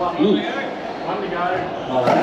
One to go. Oh,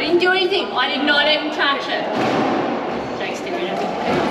I didn't do anything. I did not even touch it. Staring at me.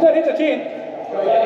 Isn't that entertaining?